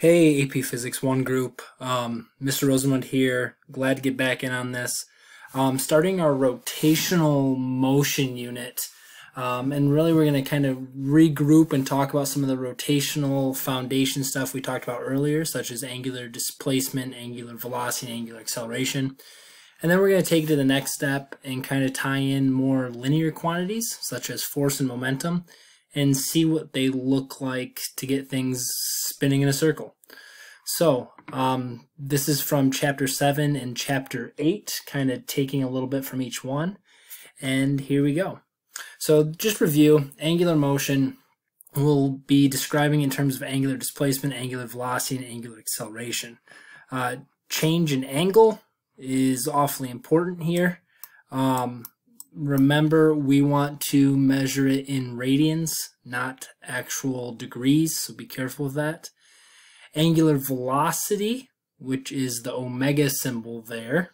Hey, AP Physics 1 group. Um, Mr. Rosenmund here. Glad to get back in on this. Um, starting our rotational motion unit. Um, and really, we're going to kind of regroup and talk about some of the rotational foundation stuff we talked about earlier, such as angular displacement, angular velocity, and angular acceleration. And then we're going to take it to the next step and kind of tie in more linear quantities, such as force and momentum, and see what they look like to get things spinning in a circle. So, um, this is from chapter 7 and chapter 8, kind of taking a little bit from each one. And here we go. So, just review angular motion will be describing in terms of angular displacement, angular velocity, and angular acceleration. Uh, change in angle is awfully important here. Um, remember, we want to measure it in radians, not actual degrees, so be careful with that. Angular velocity, which is the omega symbol there,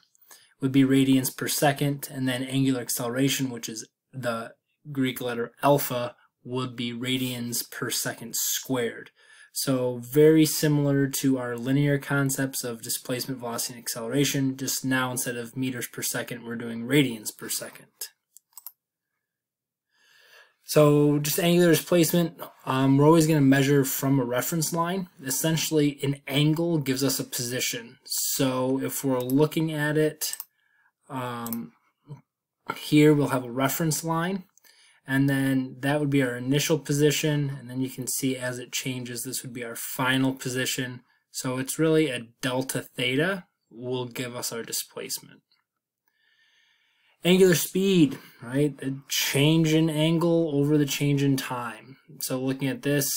would be radians per second, and then angular acceleration, which is the Greek letter alpha, would be radians per second squared. So very similar to our linear concepts of displacement, velocity, and acceleration, just now instead of meters per second, we're doing radians per second. So just angular displacement, um, we're always going to measure from a reference line. Essentially, an angle gives us a position. So if we're looking at it, um, here we'll have a reference line. And then that would be our initial position. And then you can see as it changes, this would be our final position. So it's really a delta theta will give us our displacement. Angular speed, right? The change in angle over the change in time. So looking at this,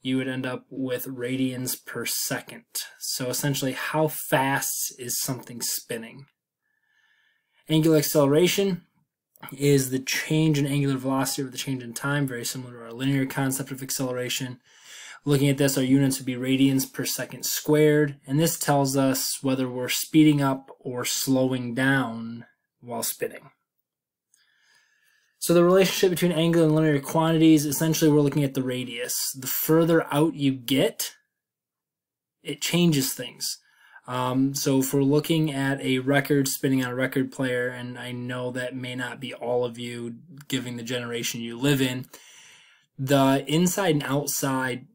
you would end up with radians per second. So essentially, how fast is something spinning? Angular acceleration is the change in angular velocity over the change in time, very similar to our linear concept of acceleration. Looking at this, our units would be radians per second squared, and this tells us whether we're speeding up or slowing down while spinning. So the relationship between angular and linear quantities, essentially we're looking at the radius. The further out you get, it changes things. Um, so if we're looking at a record spinning on a record player, and I know that may not be all of you giving the generation you live in, the inside and outside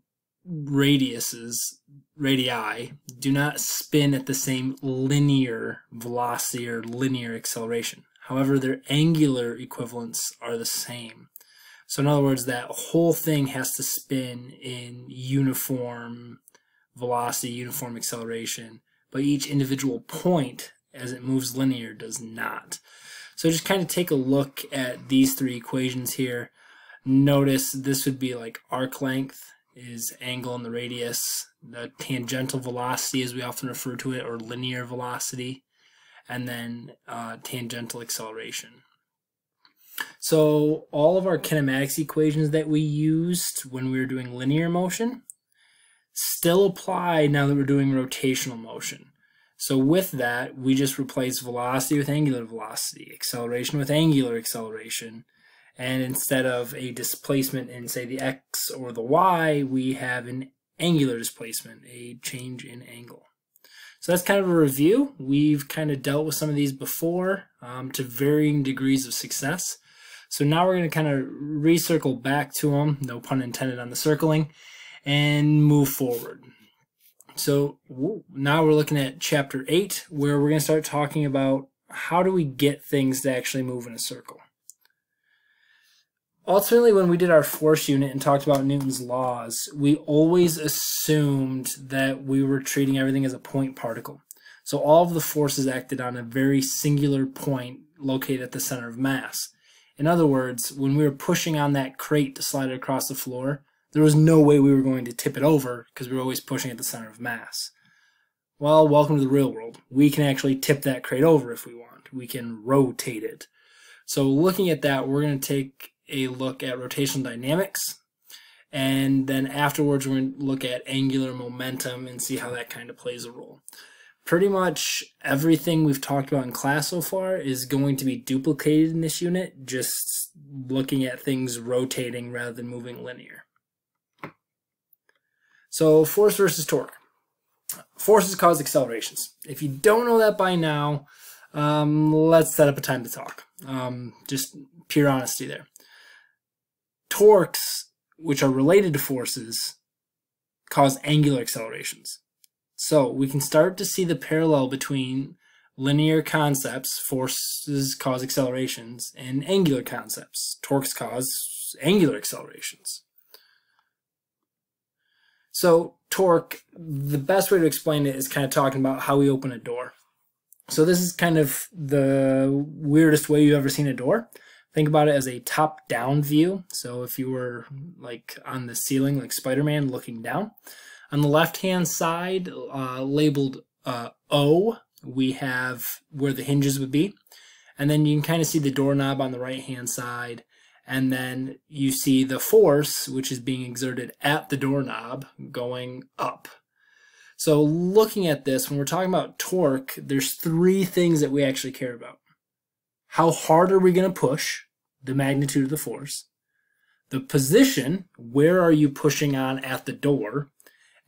radiuses, radii, do not spin at the same linear velocity or linear acceleration. However, their angular equivalents are the same. So in other words, that whole thing has to spin in uniform velocity, uniform acceleration, but each individual point as it moves linear does not. So just kind of take a look at these three equations here. Notice this would be like arc length is angle in the radius, the tangential velocity as we often refer to it, or linear velocity, and then uh, tangential acceleration. So all of our kinematics equations that we used when we were doing linear motion still apply now that we're doing rotational motion. So with that, we just replace velocity with angular velocity, acceleration with angular acceleration, and instead of a displacement in, say, the x or the y, we have an angular displacement, a change in angle. So that's kind of a review. We've kind of dealt with some of these before um, to varying degrees of success. So now we're going to kind of recircle back to them, no pun intended on the circling, and move forward. So now we're looking at chapter 8, where we're going to start talking about how do we get things to actually move in a circle. Ultimately, when we did our force unit and talked about Newton's laws, we always assumed that we were treating everything as a point particle. So all of the forces acted on a very singular point located at the center of mass. In other words, when we were pushing on that crate to slide it across the floor, there was no way we were going to tip it over because we were always pushing at the center of mass. Well, welcome to the real world. We can actually tip that crate over if we want. We can rotate it. So looking at that, we're going to take a look at rotational dynamics. And then afterwards, we're going to look at angular momentum and see how that kind of plays a role. Pretty much everything we've talked about in class so far is going to be duplicated in this unit, just looking at things rotating rather than moving linear. So force versus torque. forces cause accelerations. If you don't know that by now, um, let's set up a time to talk. Um, just pure honesty there. Torques, which are related to forces, cause angular accelerations. So we can start to see the parallel between linear concepts, forces cause accelerations, and angular concepts, torques cause angular accelerations. So torque, the best way to explain it is kind of talking about how we open a door. So this is kind of the weirdest way you've ever seen a door. Think about it as a top-down view. So if you were like on the ceiling, like Spider-Man looking down. On the left-hand side, uh, labeled uh, O, we have where the hinges would be. And then you can kind of see the doorknob on the right-hand side. And then you see the force, which is being exerted at the doorknob, going up. So looking at this, when we're talking about torque, there's three things that we actually care about. How hard are we going to push? The magnitude of the force. The position, where are you pushing on at the door?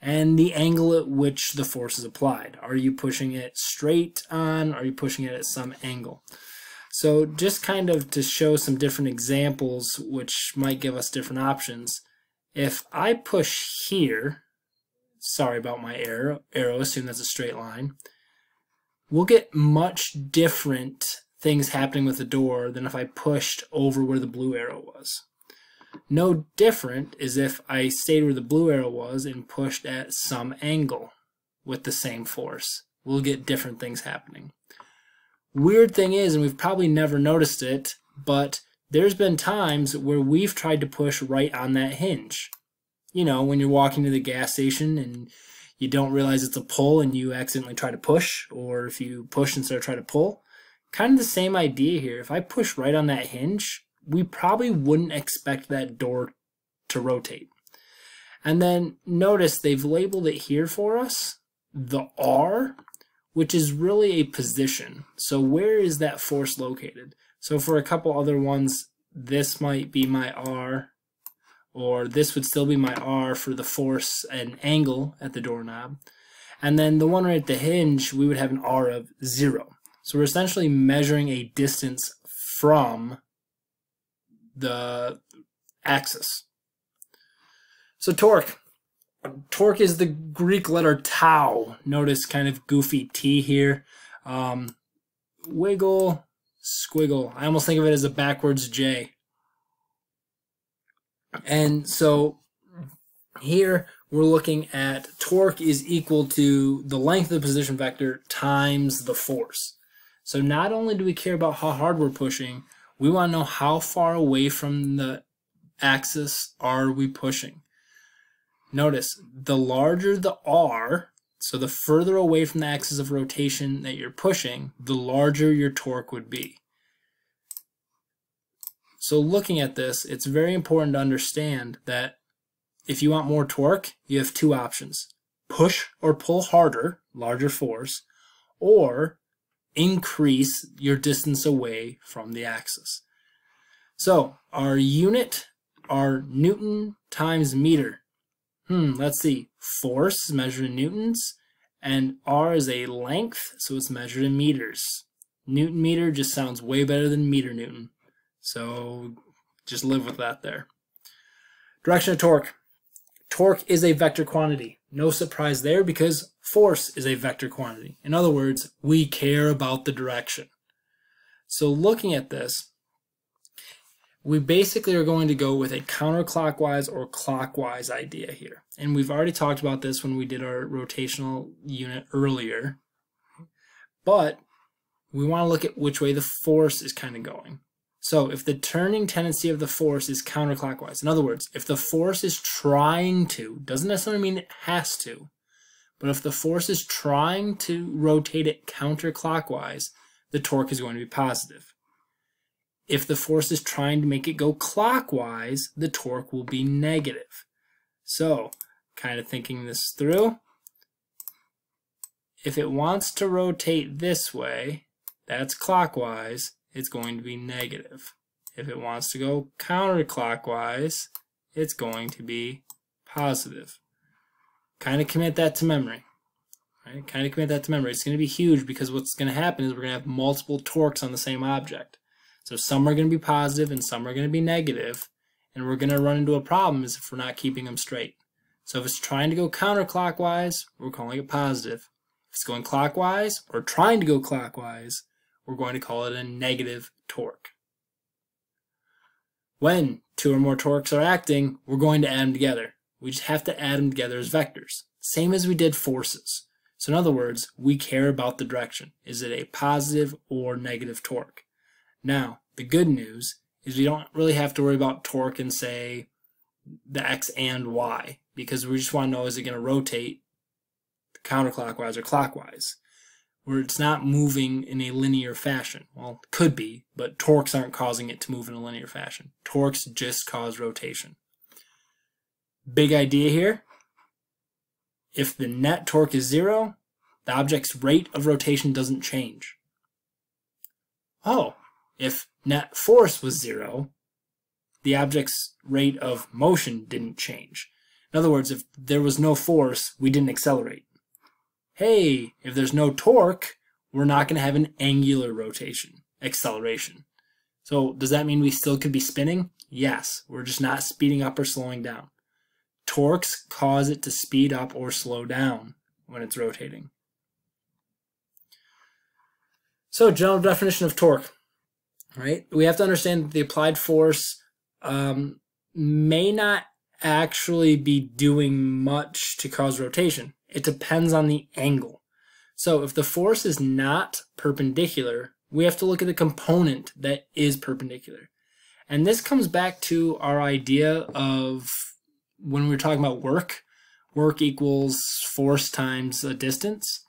And the angle at which the force is applied. Are you pushing it straight on? Are you pushing it at some angle? So just kind of to show some different examples which might give us different options. If I push here, sorry about my arrow, arrow, assume that's a straight line, we'll get much different things happening with the door than if I pushed over where the blue arrow was. No different is if I stayed where the blue arrow was and pushed at some angle with the same force. We'll get different things happening. Weird thing is, and we've probably never noticed it, but there's been times where we've tried to push right on that hinge you know, when you're walking to the gas station and you don't realize it's a pull and you accidentally try to push, or if you push instead of try to pull. Kind of the same idea here. If I push right on that hinge, we probably wouldn't expect that door to rotate. And then notice they've labeled it here for us, the R, which is really a position. So where is that force located? So for a couple other ones, this might be my R, or this would still be my R for the force and angle at the doorknob. And then the one right at the hinge, we would have an R of zero. So we're essentially measuring a distance from the axis. So torque. Torque is the Greek letter tau. Notice kind of goofy T here. Um, wiggle, squiggle. I almost think of it as a backwards J. And so here we're looking at torque is equal to the length of the position vector times the force. So not only do we care about how hard we're pushing, we want to know how far away from the axis are we pushing. Notice, the larger the R, so the further away from the axis of rotation that you're pushing, the larger your torque would be. So looking at this, it's very important to understand that if you want more torque, you have two options. Push or pull harder, larger force, or increase your distance away from the axis. So our unit our Newton times meter. Hmm, let's see. Force is measured in newtons, and R is a length, so it's measured in meters. Newton meter just sounds way better than meter Newton. So just live with that there. Direction of torque. Torque is a vector quantity. No surprise there because force is a vector quantity. In other words, we care about the direction. So looking at this, we basically are going to go with a counterclockwise or clockwise idea here. And we've already talked about this when we did our rotational unit earlier. But we want to look at which way the force is kind of going. So if the turning tendency of the force is counterclockwise, in other words, if the force is trying to, doesn't necessarily mean it has to, but if the force is trying to rotate it counterclockwise, the torque is going to be positive. If the force is trying to make it go clockwise, the torque will be negative. So, kind of thinking this through, if it wants to rotate this way, that's clockwise, it's going to be negative. If it wants to go counterclockwise, it's going to be positive. Kind of commit that to memory. Right? Kind of commit that to memory. It's going to be huge because what's going to happen is we're going to have multiple torques on the same object. So some are going to be positive and some are going to be negative, and we're going to run into a problem is if we're not keeping them straight. So if it's trying to go counterclockwise, we're calling it positive. If it's going clockwise or trying to go clockwise, we're going to call it a negative torque. When two or more torques are acting, we're going to add them together. We just have to add them together as vectors. Same as we did forces. So in other words, we care about the direction. Is it a positive or negative torque? Now, the good news is we don't really have to worry about torque and say the x and y because we just want to know is it going to rotate counterclockwise or clockwise where it's not moving in a linear fashion. Well, it could be, but torques aren't causing it to move in a linear fashion. Torques just cause rotation. Big idea here. If the net torque is zero, the object's rate of rotation doesn't change. Oh, if net force was zero, the object's rate of motion didn't change. In other words, if there was no force, we didn't accelerate. Hey, if there's no torque, we're not going to have an angular rotation, acceleration. So does that mean we still could be spinning? Yes, we're just not speeding up or slowing down. Torques cause it to speed up or slow down when it's rotating. So general definition of torque right? We have to understand that the applied force um, may not actually be doing much to cause rotation. It depends on the angle. So if the force is not perpendicular, we have to look at the component that is perpendicular. And this comes back to our idea of when we were talking about work, work equals force times a distance,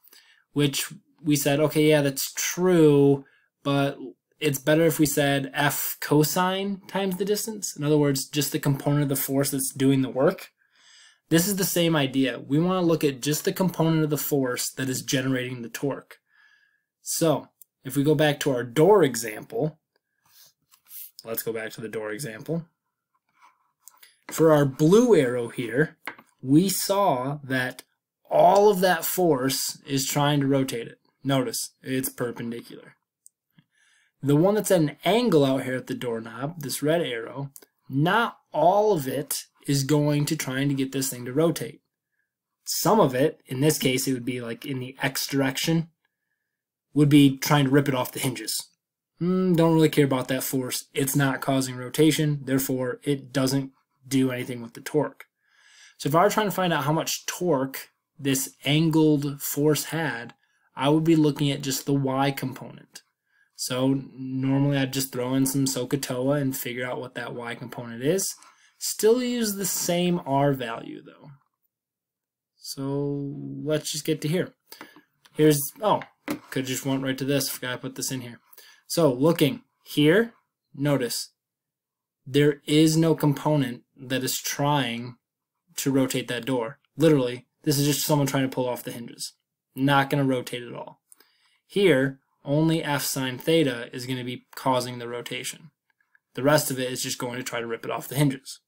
which we said, okay, yeah, that's true, but it's better if we said f cosine times the distance. In other words, just the component of the force that's doing the work. This is the same idea. We want to look at just the component of the force that is generating the torque. So, if we go back to our door example, let's go back to the door example. For our blue arrow here, we saw that all of that force is trying to rotate it. Notice, it's perpendicular. The one that's at an angle out here at the doorknob, this red arrow, not all of it is going to trying to get this thing to rotate. Some of it, in this case, it would be like in the X direction, would be trying to rip it off the hinges. Mm, don't really care about that force. It's not causing rotation, therefore it doesn't do anything with the torque. So if I were trying to find out how much torque this angled force had, I would be looking at just the Y component. So normally I'd just throw in some SOHCAHTOA and figure out what that Y component is. Still use the same R value though. So let's just get to here. Here's, oh, could just went right to this, forgot to put this in here. So looking here, notice there is no component that is trying to rotate that door. Literally, this is just someone trying to pull off the hinges. Not going to rotate at all. Here, only f sine theta is going to be causing the rotation. The rest of it is just going to try to rip it off the hinges.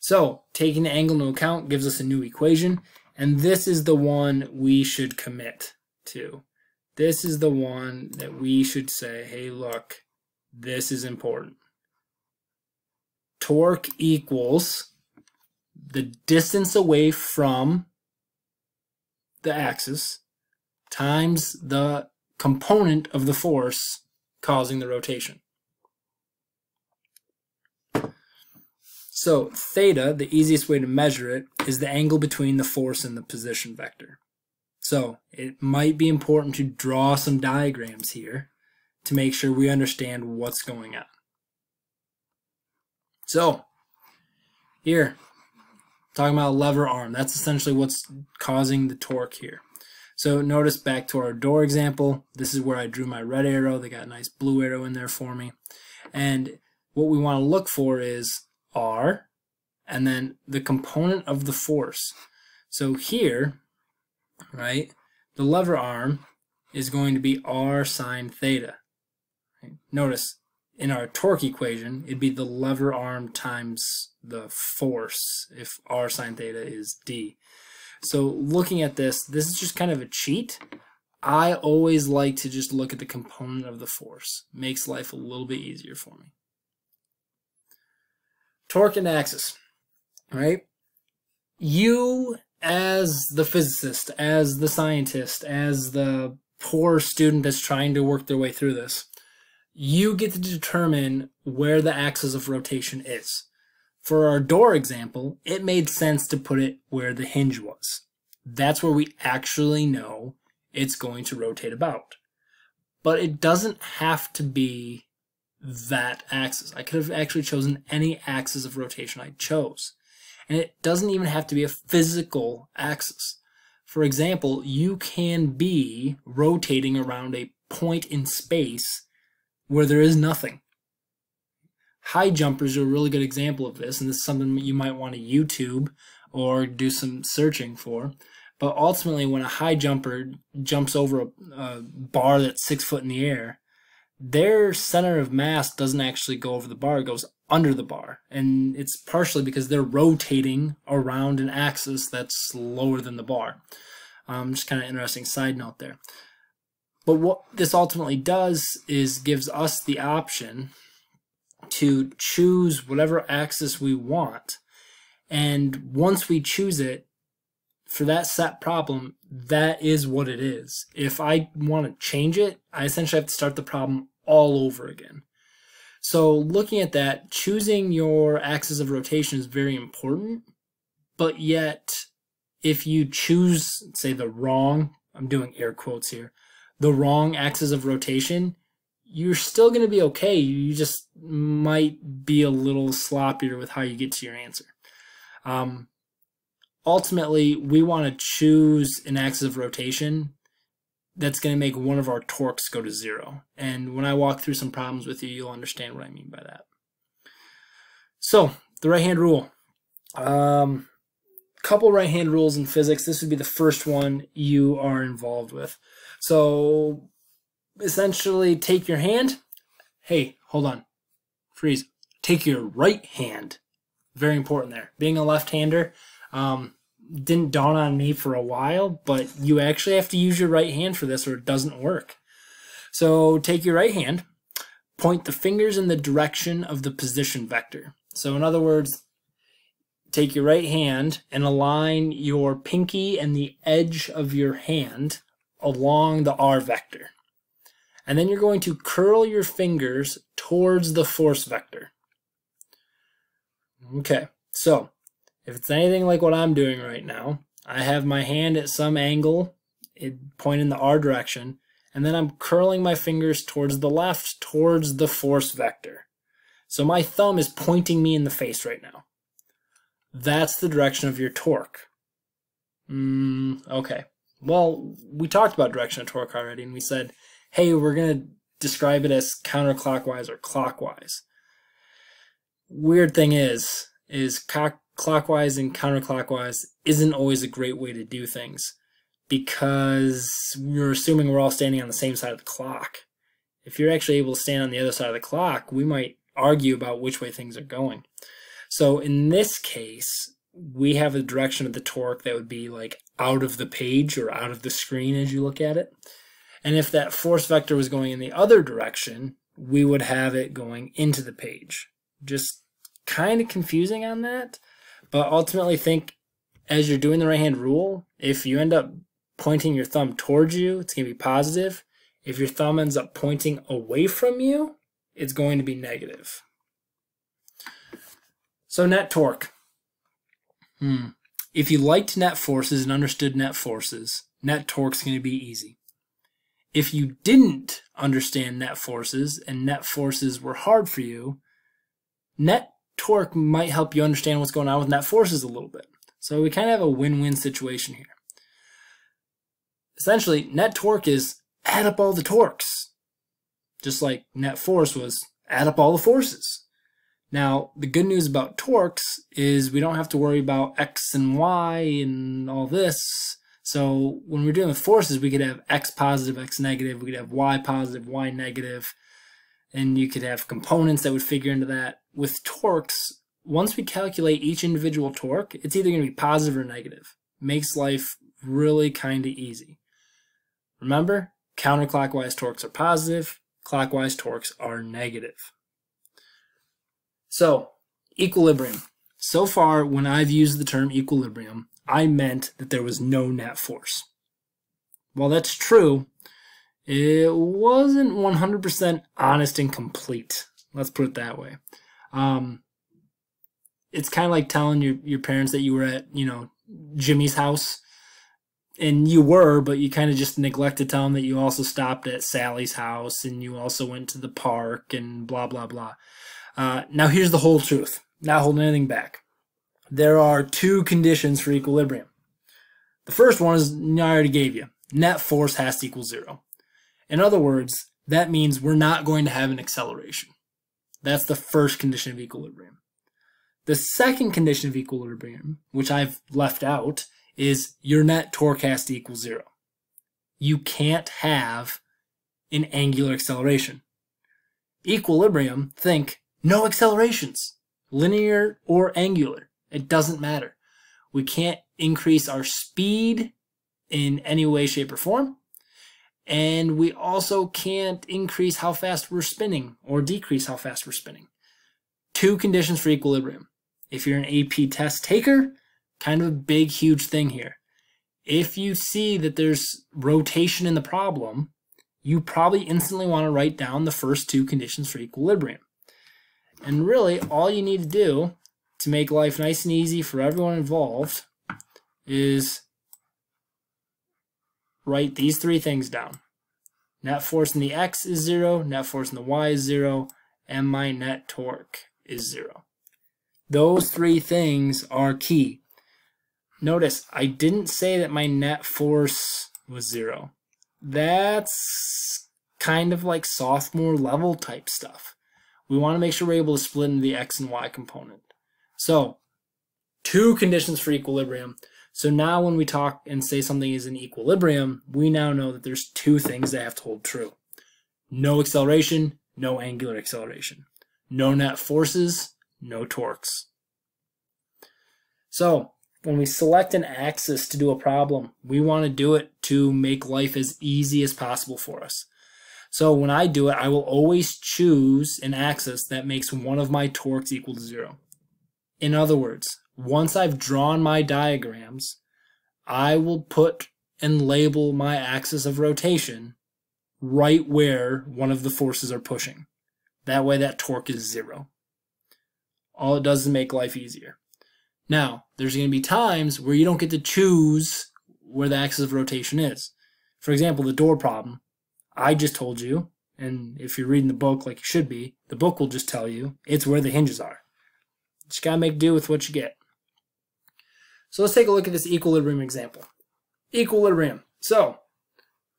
So, taking the angle into account gives us a new equation, and this is the one we should commit to. This is the one that we should say, hey, look, this is important. Torque equals the distance away from the axis times the component of the force causing the rotation. So theta, the easiest way to measure it, is the angle between the force and the position vector. So it might be important to draw some diagrams here to make sure we understand what's going on. So here, talking about lever arm, that's essentially what's causing the torque here. So notice back to our door example, this is where I drew my red arrow. They got a nice blue arrow in there for me. And what we want to look for is R, and then the component of the force. So here, right, the lever arm is going to be R sine theta. Notice in our torque equation, it'd be the lever arm times the force if R sine theta is D. So looking at this, this is just kind of a cheat. I always like to just look at the component of the force. Makes life a little bit easier for me. Torque and axis, right? You as the physicist, as the scientist, as the poor student that's trying to work their way through this, you get to determine where the axis of rotation is. For our door example, it made sense to put it where the hinge was. That's where we actually know it's going to rotate about. But it doesn't have to be that axis. I could have actually chosen any axis of rotation I chose. And it doesn't even have to be a physical axis. For example, you can be rotating around a point in space where there is nothing. High jumpers are a really good example of this, and this is something you might want to YouTube or do some searching for. But ultimately, when a high jumper jumps over a, a bar that's six foot in the air, their center of mass doesn't actually go over the bar, it goes under the bar. And it's partially because they're rotating around an axis that's lower than the bar. Um, just kind of interesting side note there. But what this ultimately does is gives us the option to choose whatever axis we want. And once we choose it, for that set problem, that is what it is. If I want to change it, I essentially have to start the problem all over again. So looking at that, choosing your axis of rotation is very important, but yet if you choose, say the wrong, I'm doing air quotes here, the wrong axis of rotation, you're still going to be okay. You just might be a little sloppier with how you get to your answer. Um, ultimately, we want to choose an axis of rotation that's going to make one of our torques go to zero. And when I walk through some problems with you, you'll understand what I mean by that. So, the right-hand rule. Um, couple right-hand rules in physics. This would be the first one you are involved with. So, essentially, take your hand. Hey, hold on. Freeze. Take your right hand. Very important there. Being a left-hander, um, didn't dawn on me for a while, but you actually have to use your right hand for this or it doesn't work. So take your right hand, point the fingers in the direction of the position vector. So in other words, take your right hand and align your pinky and the edge of your hand along the R vector. And then you're going to curl your fingers towards the force vector. Okay, so if it's anything like what I'm doing right now, I have my hand at some angle, it pointing in the R direction, and then I'm curling my fingers towards the left, towards the force vector. So my thumb is pointing me in the face right now. That's the direction of your torque. Mm, okay. Well, we talked about direction of torque already, and we said, hey, we're going to describe it as counterclockwise or clockwise. Weird thing is, is clockwise and counterclockwise isn't always a great way to do things because we're assuming we're all standing on the same side of the clock. If you're actually able to stand on the other side of the clock, we might argue about which way things are going. So in this case, we have a direction of the torque that would be like out of the page or out of the screen as you look at it. And if that force vector was going in the other direction, we would have it going into the page. Just kind of confusing on that. But ultimately, think as you're doing the right hand rule, if you end up pointing your thumb towards you, it's going to be positive. If your thumb ends up pointing away from you, it's going to be negative. So net torque. Hmm. If you liked net forces and understood net forces, net torque is going to be easy. If you didn't understand net forces and net forces were hard for you, net torque might help you understand what's going on with net forces a little bit. So we kind of have a win-win situation here. Essentially, net torque is add up all the torques. Just like net force was add up all the forces. Now, the good news about torques is we don't have to worry about x and y and all this. So when we're dealing with forces, we could have x positive, x negative, we could have y positive, y negative, and you could have components that would figure into that. With torques, once we calculate each individual torque, it's either going to be positive or negative. makes life really kind of easy. Remember, counterclockwise torques are positive, clockwise torques are negative. So, equilibrium. So far, when I've used the term equilibrium, I meant that there was no net force. While that's true, it wasn't 100% honest and complete. Let's put it that way. Um, it's kind of like telling your, your parents that you were at, you know, Jimmy's house. And you were, but you kind of just neglected to tell them that you also stopped at Sally's house and you also went to the park and blah, blah, blah. Uh, now, here's the whole truth. Not holding anything back. There are two conditions for equilibrium. The first one is I already gave you. Net force has to equal zero. In other words, that means we're not going to have an acceleration. That's the first condition of equilibrium. The second condition of equilibrium, which I've left out, is your net torque has to equal zero. You can't have an angular acceleration. Equilibrium, think no accelerations, linear or angular. It doesn't matter. We can't increase our speed in any way, shape, or form. And we also can't increase how fast we're spinning or decrease how fast we're spinning. Two conditions for equilibrium. If you're an AP test taker, kind of a big, huge thing here. If you see that there's rotation in the problem, you probably instantly want to write down the first two conditions for equilibrium. And really, all you need to do to make life nice and easy for everyone involved is write these three things down. Net force in the x is 0, net force in the y is 0, and my net torque is 0. Those three things are key. Notice, I didn't say that my net force was 0. That's kind of like sophomore level type stuff. We want to make sure we're able to split into the x and y component. So, two conditions for equilibrium. So now when we talk and say something is in equilibrium, we now know that there's two things that have to hold true. No acceleration, no angular acceleration. No net forces, no torques. So when we select an axis to do a problem, we want to do it to make life as easy as possible for us. So when I do it, I will always choose an axis that makes one of my torques equal to zero. In other words, once I've drawn my diagrams, I will put and label my axis of rotation right where one of the forces are pushing. That way that torque is zero. All it does is make life easier. Now, there's going to be times where you don't get to choose where the axis of rotation is. For example, the door problem. I just told you, and if you're reading the book like you should be, the book will just tell you it's where the hinges are. Just gotta make do with what you get. So let's take a look at this equilibrium example. Equilibrium. So,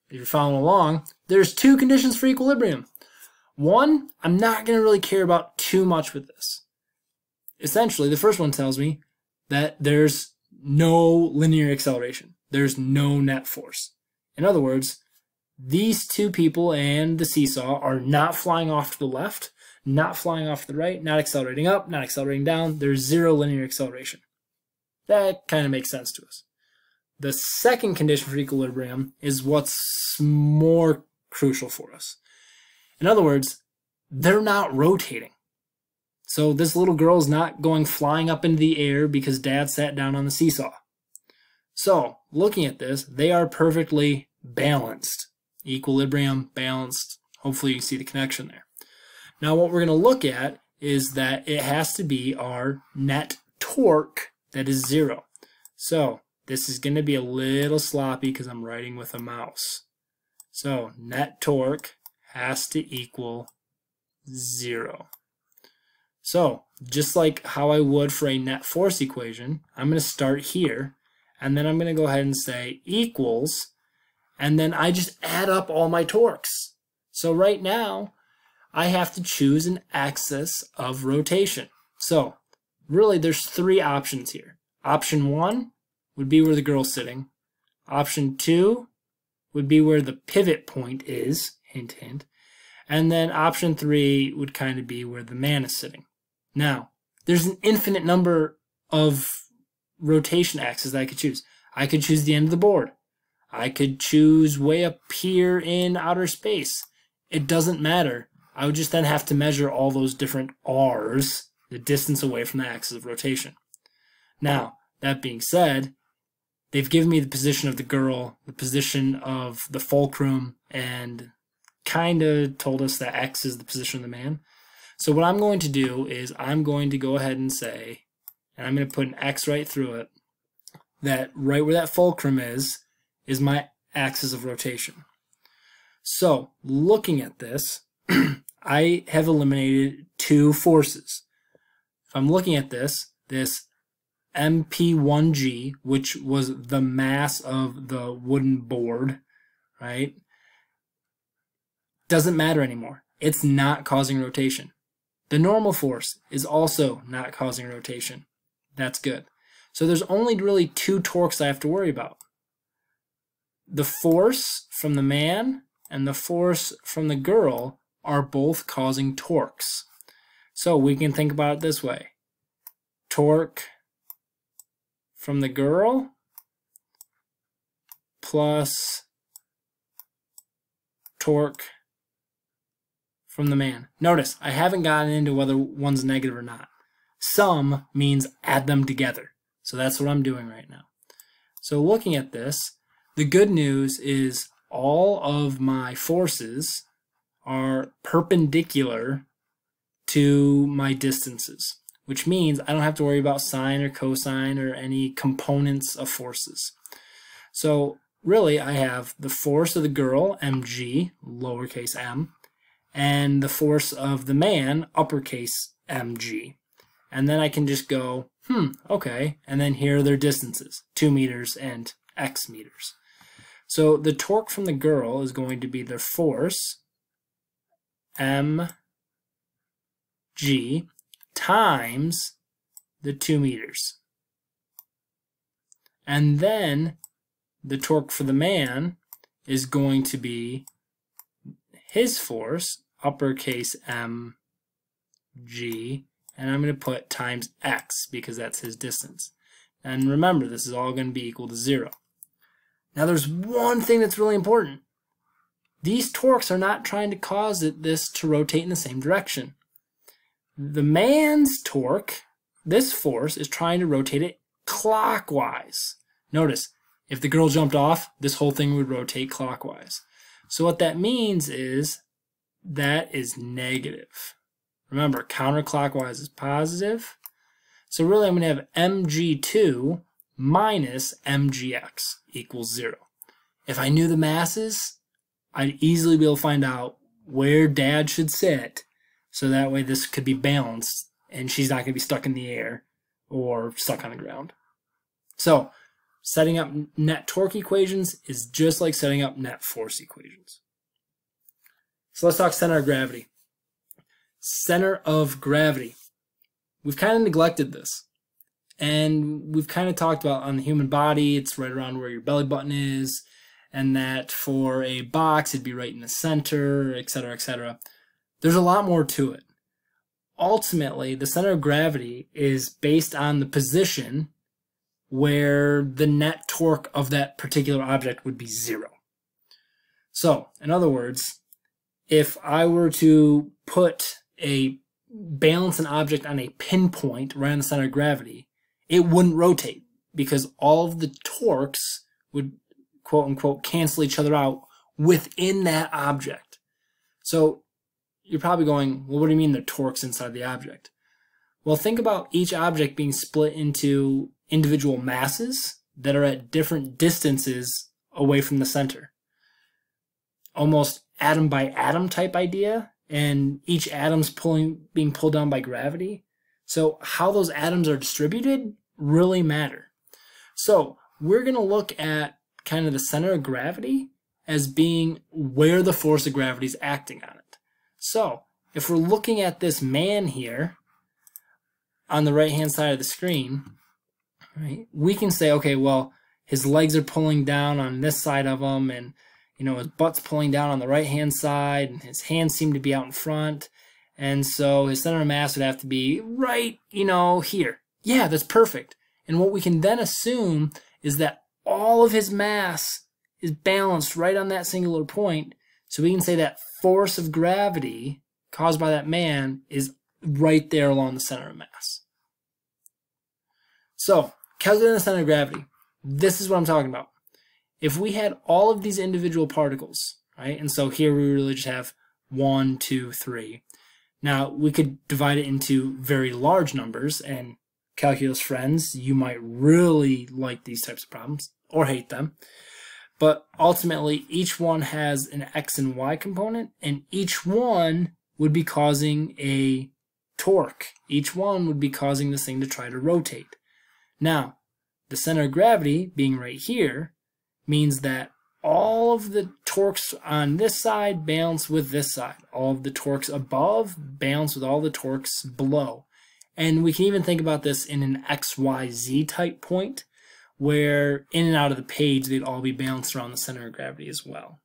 if you're following along, there's two conditions for equilibrium. One, I'm not going to really care about too much with this. Essentially, the first one tells me that there's no linear acceleration. There's no net force. In other words, these two people and the seesaw are not flying off to the left, not flying off to the right, not accelerating up, not accelerating down. There's zero linear acceleration. That kind of makes sense to us. The second condition for equilibrium is what's more crucial for us. In other words, they're not rotating. So this little girl is not going flying up into the air because dad sat down on the seesaw. So, looking at this, they are perfectly balanced. Equilibrium, balanced. Hopefully you see the connection there. Now what we're going to look at is that it has to be our net torque that is zero. So this is going to be a little sloppy because I'm writing with a mouse. So net torque has to equal zero. So just like how I would for a net force equation, I'm going to start here and then I'm going to go ahead and say equals and then I just add up all my torques. So right now I have to choose an axis of rotation. So really there's three options here. Option one would be where the girl's sitting. Option two would be where the pivot point is, hint, hint. And then option three would kind of be where the man is sitting. Now, there's an infinite number of rotation axes that I could choose. I could choose the end of the board. I could choose way up here in outer space. It doesn't matter. I would just then have to measure all those different R's, the distance away from the axis of rotation. Now, that being said, they've given me the position of the girl, the position of the fulcrum, and kind of told us that X is the position of the man. So what I'm going to do is I'm going to go ahead and say, and I'm going to put an X right through it, that right where that fulcrum is, is my axis of rotation. So looking at this, I have eliminated two forces. If I'm looking at this, this MP1G, which was the mass of the wooden board, right, doesn't matter anymore. It's not causing rotation. The normal force is also not causing rotation. That's good. So there's only really two torques I have to worry about. The force from the man and the force from the girl are both causing torques. So we can think about it this way. Torque from the girl plus torque from the man. Notice, I haven't gotten into whether one's negative or not. Sum means add them together. So that's what I'm doing right now. So looking at this, the good news is all of my forces are perpendicular to my distances, which means I don't have to worry about sine or cosine or any components of forces. So really, I have the force of the girl, mg, lowercase m, and the force of the man, uppercase mg. And then I can just go, hmm, okay, and then here are their distances, 2 meters and x meters. So the torque from the girl is going to be the force mg times the 2 meters. And then the torque for the man is going to be his force, uppercase M G, and I'm going to put times x because that's his distance. And remember, this is all going to be equal to 0. Now there's one thing that's really important. These torques are not trying to cause it, this to rotate in the same direction. The man's torque, this force, is trying to rotate it clockwise. Notice, if the girl jumped off, this whole thing would rotate clockwise. So what that means is that is negative. Remember, counterclockwise is positive. So really I'm going to have mg2 minus mgx equals 0. If I knew the masses, I'd easily be able to find out where dad should sit so that way this could be balanced and she's not going to be stuck in the air or stuck on the ground. So setting up net torque equations is just like setting up net force equations. So let's talk center of gravity. Center of gravity. We've kind of neglected this. And we've kind of talked about on the human body, it's right around where your belly button is, and that for a box, it'd be right in the center, etc., etc. There's a lot more to it. Ultimately, the center of gravity is based on the position where the net torque of that particular object would be zero. So, in other words, if I were to put a balance an object on a pinpoint right in the center of gravity, it wouldn't rotate because all of the torques would quote unquote cancel each other out within that object. So you're probably going, well, what do you mean the torques inside the object? Well, think about each object being split into individual masses that are at different distances away from the center. Almost atom by atom type idea, and each atom's pulling being pulled down by gravity. So how those atoms are distributed really matter. So we're going to look at kind of the center of gravity as being where the force of gravity is acting on it. So if we're looking at this man here on the right hand side of the screen, right, we can say, okay, well, his legs are pulling down on this side of him and you know, his butt's pulling down on the right hand side, and his hands seem to be out in front. And so his center of mass would have to be right, you know, here. Yeah, that's perfect. And what we can then assume is that all of his mass is balanced right on that singular point. So we can say that force of gravity caused by that man is right there along the center of mass. So, calculating the center of gravity, this is what I'm talking about. If we had all of these individual particles, right, and so here we really just have one, two, three. Now, we could divide it into very large numbers, and calculus friends, you might really like these types of problems or hate them. But ultimately, each one has an x and y component, and each one would be causing a torque. Each one would be causing this thing to try to rotate. Now, the center of gravity being right here means that all of the torques on this side balance with this side. All of the torques above balance with all the torques below. And we can even think about this in an XYZ type point where in and out of the page they'd all be balanced around the center of gravity as well.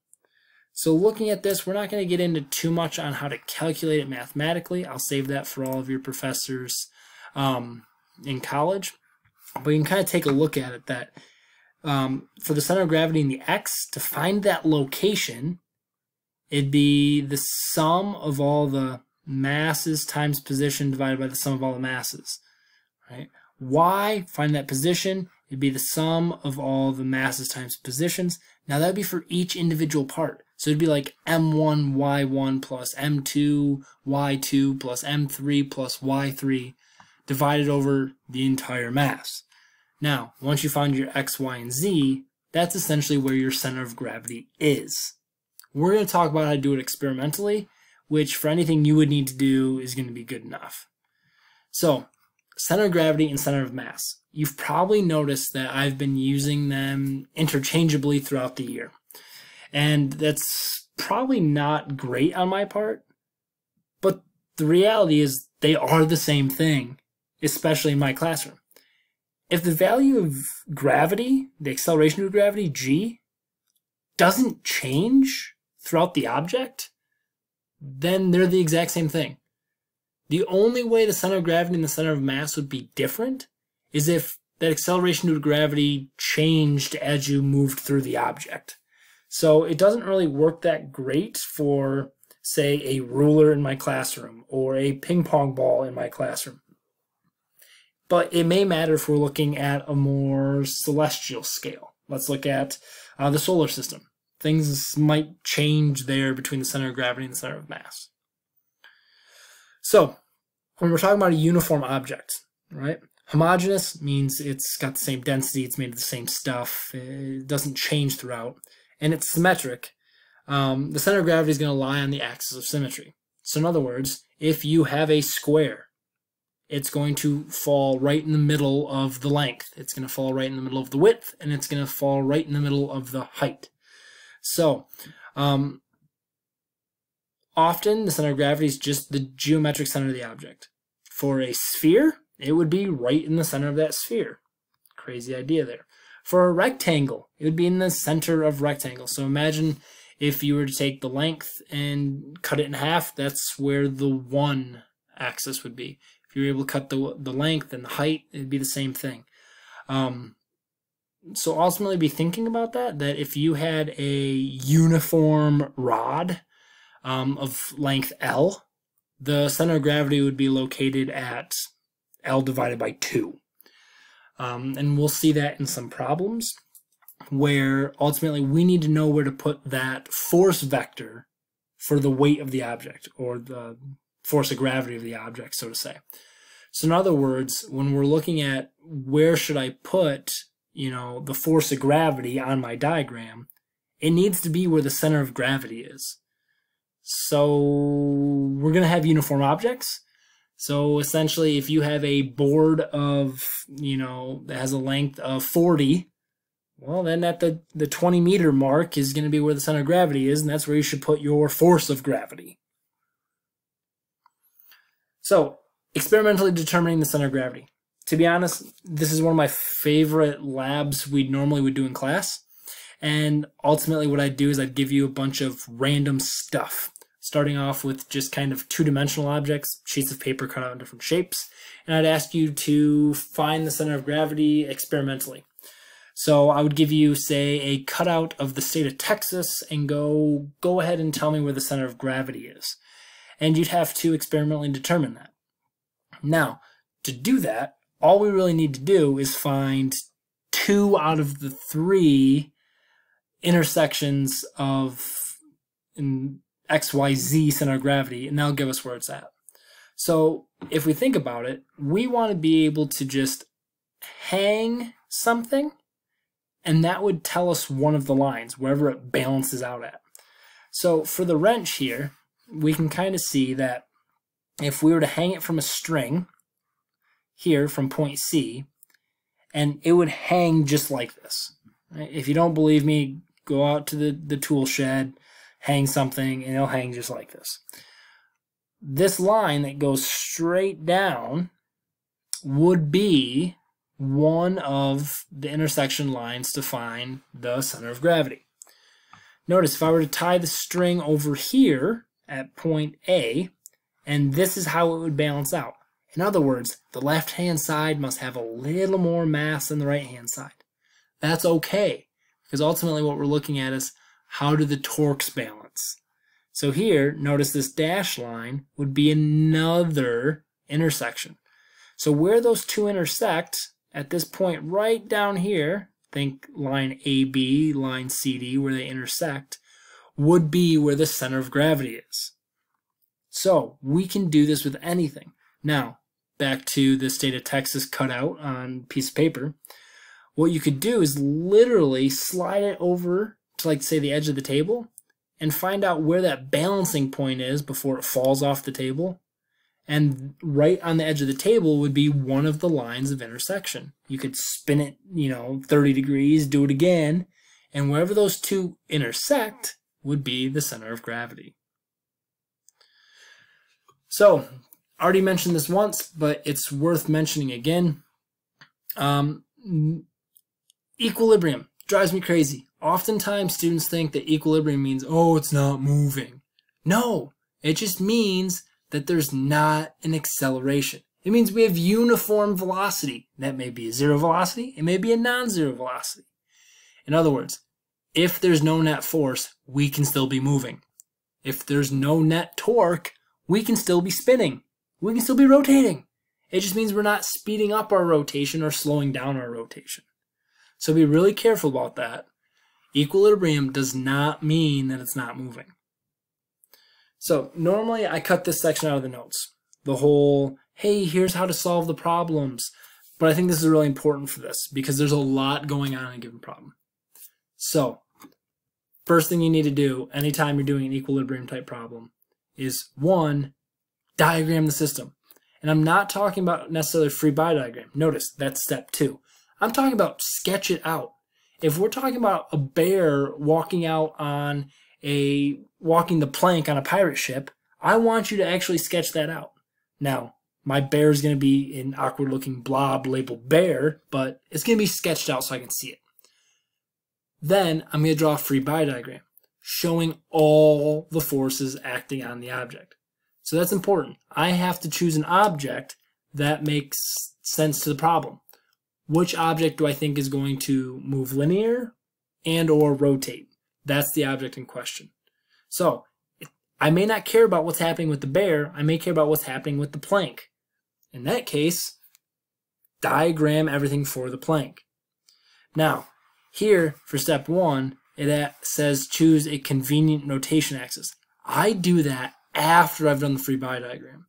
So looking at this, we're not going to get into too much on how to calculate it mathematically. I'll save that for all of your professors um, in college. But you can kind of take a look at it that um, for the center of gravity in the x, to find that location, it'd be the sum of all the masses times position divided by the sum of all the masses. Right? Y, find that position, it'd be the sum of all the masses times positions. Now that'd be for each individual part. So it'd be like m1 y1 plus m2 y2 plus m3 plus y3 divided over the entire mass. Now, once you find your x, y, and z, that's essentially where your center of gravity is. We're going to talk about how to do it experimentally, which for anything you would need to do is going to be good enough. So, center of gravity and center of mass. You've probably noticed that I've been using them interchangeably throughout the year. And that's probably not great on my part, but the reality is they are the same thing, especially in my classroom. If the value of gravity, the acceleration of gravity, g, doesn't change throughout the object, then they're the exact same thing. The only way the center of gravity and the center of mass would be different is if that acceleration due to gravity changed as you moved through the object. So it doesn't really work that great for, say, a ruler in my classroom or a ping pong ball in my classroom. But it may matter if we're looking at a more celestial scale. Let's look at uh, the solar system. Things might change there between the center of gravity and the center of mass. So, when we're talking about a uniform object, right? Homogeneous means it's got the same density, it's made of the same stuff, it doesn't change throughout and it's symmetric, um, the center of gravity is going to lie on the axis of symmetry. So in other words, if you have a square, it's going to fall right in the middle of the length. It's going to fall right in the middle of the width, and it's going to fall right in the middle of the height. So, um, often the center of gravity is just the geometric center of the object. For a sphere, it would be right in the center of that sphere. Crazy idea there. For a rectangle, it would be in the center of rectangle. So imagine if you were to take the length and cut it in half, that's where the one axis would be. If you were able to cut the, the length and the height, it'd be the same thing. Um, so ultimately be thinking about that, that if you had a uniform rod um, of length L, the center of gravity would be located at L divided by 2. Um, and we'll see that in some problems where ultimately we need to know where to put that force vector for the weight of the object or the force of gravity of the object, so to say. So in other words, when we're looking at where should I put, you know, the force of gravity on my diagram, it needs to be where the center of gravity is. So we're going to have uniform objects. So essentially, if you have a board of, you know, that has a length of 40, well, then at the, the 20 meter mark is going to be where the center of gravity is, and that's where you should put your force of gravity. So, experimentally determining the center of gravity. To be honest, this is one of my favorite labs we normally would do in class. And ultimately, what I'd do is I'd give you a bunch of random stuff starting off with just kind of two-dimensional objects, sheets of paper cut out in different shapes, and I'd ask you to find the center of gravity experimentally. So I would give you, say, a cutout of the state of Texas and go, go ahead and tell me where the center of gravity is. And you'd have to experimentally determine that. Now, to do that, all we really need to do is find two out of the three intersections of XYZ center of gravity, and that'll give us where it's at. So if we think about it, we want to be able to just hang something and that would tell us one of the lines, wherever it balances out at. So for the wrench here, we can kind of see that if we were to hang it from a string here from point C, and it would hang just like this. If you don't believe me, go out to the, the tool shed, hang something, and it'll hang just like this. This line that goes straight down would be one of the intersection lines to find the center of gravity. Notice if I were to tie the string over here at point A, and this is how it would balance out. In other words, the left-hand side must have a little more mass than the right-hand side. That's okay, because ultimately what we're looking at is how do the torques balance? So here, notice this dash line would be another intersection. So where those two intersect, at this point right down here, think line AB, line CD, where they intersect, would be where the center of gravity is. So we can do this with anything. Now, back to the state of Texas cutout on piece of paper. What you could do is literally slide it over to like say the edge of the table and find out where that balancing point is before it falls off the table and right on the edge of the table would be one of the lines of intersection. You could spin it, you know, 30 degrees, do it again, and wherever those two intersect would be the center of gravity. So, already mentioned this once, but it's worth mentioning again. Um, equilibrium drives me crazy. Oftentimes, students think that equilibrium means, oh, it's not moving. No, it just means that there's not an acceleration. It means we have uniform velocity. That may be a zero velocity, it may be a non-zero velocity. In other words, if there's no net force, we can still be moving. If there's no net torque, we can still be spinning. We can still be rotating. It just means we're not speeding up our rotation or slowing down our rotation. So be really careful about that. Equilibrium does not mean that it's not moving. So normally I cut this section out of the notes. The whole, hey, here's how to solve the problems. But I think this is really important for this because there's a lot going on in a given problem. So first thing you need to do anytime you're doing an equilibrium type problem is one, diagram the system. And I'm not talking about necessarily free body diagram. Notice that's step two. I'm talking about sketch it out. If we're talking about a bear walking out on a walking the plank on a pirate ship, I want you to actually sketch that out. Now, my bear is going to be an awkward looking blob labeled bear, but it's going to be sketched out so I can see it. Then I'm going to draw a free body diagram showing all the forces acting on the object. So that's important. I have to choose an object that makes sense to the problem. Which object do I think is going to move linear and or rotate? That's the object in question. So I may not care about what's happening with the bear. I may care about what's happening with the plank. In that case, diagram everything for the plank. Now, here for step one, it says choose a convenient rotation axis. I do that after I've done the free body diagram.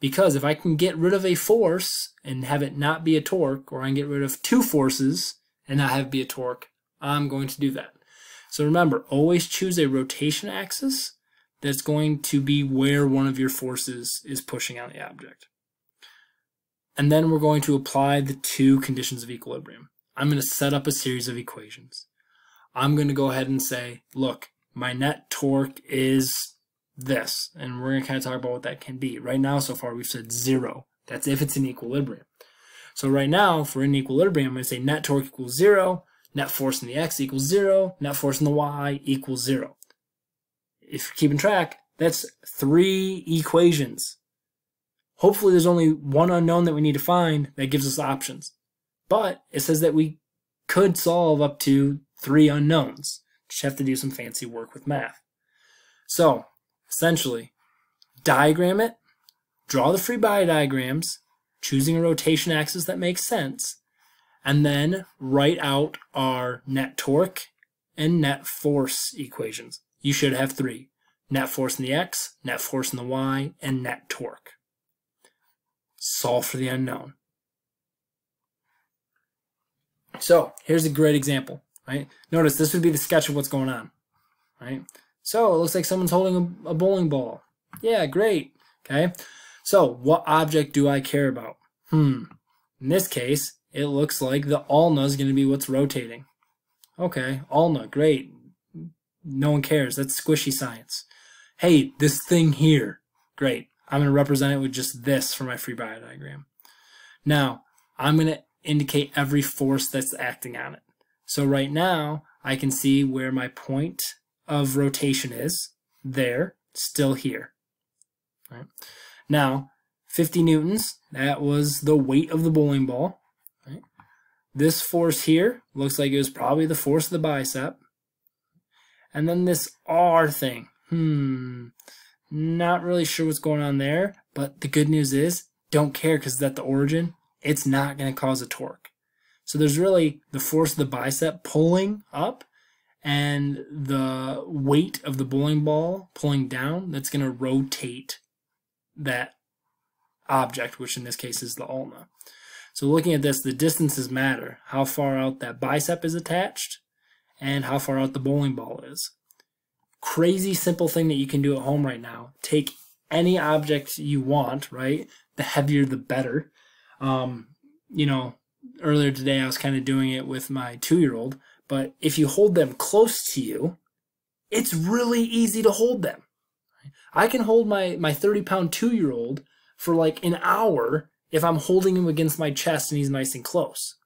Because if I can get rid of a force and have it not be a torque, or I can get rid of two forces and not have it be a torque, I'm going to do that. So remember, always choose a rotation axis that's going to be where one of your forces is pushing on the object. And then we're going to apply the two conditions of equilibrium. I'm going to set up a series of equations. I'm going to go ahead and say, look, my net torque is this. And we're going to kind of talk about what that can be. Right now, so far, we've said zero. That's if it's in equilibrium. So right now, if we're in equilibrium, I'm going to say net torque equals zero net force in the x equals 0, net force in the y equals 0. If you're keeping track, that's three equations. Hopefully there's only one unknown that we need to find that gives us options. But it says that we could solve up to three unknowns. Just have to do some fancy work with math. So, essentially, diagram it, draw the free body diagrams, choosing a rotation axis that makes sense, and then write out our net torque and net force equations. You should have three. Net force in the x, net force in the y, and net torque. Solve for the unknown. So here's a great example, right? Notice this would be the sketch of what's going on, right? So it looks like someone's holding a, a bowling ball. Yeah, great. Okay. So what object do I care about? Hmm. In this case, it looks like the ulna is going to be what's rotating. Okay, ulna, great. No one cares. That's squishy science. Hey, this thing here, great. I'm going to represent it with just this for my free body diagram. Now, I'm going to indicate every force that's acting on it. So right now, I can see where my point of rotation is, there, still here. Right. Now, 50 newtons, that was the weight of the bowling ball. This force here looks like it was probably the force of the bicep. And then this R thing, hmm, not really sure what's going on there, but the good news is, don't care because that's the origin, it's not going to cause a torque. So there's really the force of the bicep pulling up and the weight of the bowling ball pulling down that's going to rotate that object, which in this case is the ulna. So looking at this, the distances matter. How far out that bicep is attached and how far out the bowling ball is. Crazy simple thing that you can do at home right now. Take any object you want, right? The heavier the better. Um, you know, earlier today I was kind of doing it with my two-year-old but if you hold them close to you, it's really easy to hold them. I can hold my, my 30 pound two year old for like an hour if I'm holding him against my chest and he's nice and close.